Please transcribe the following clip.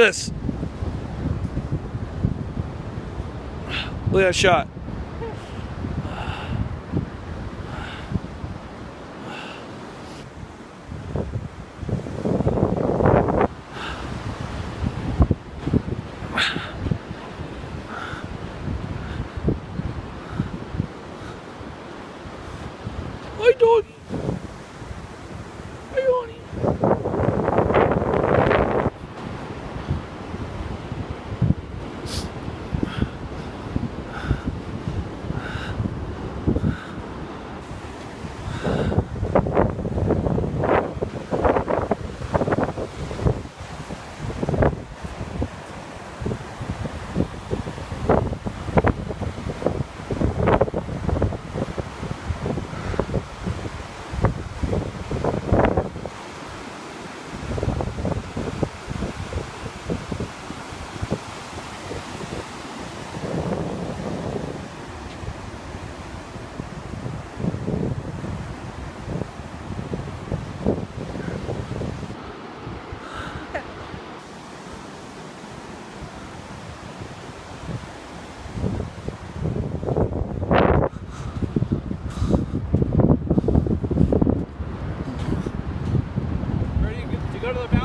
This. Look at that shot. Hi, doggy. Go to the back?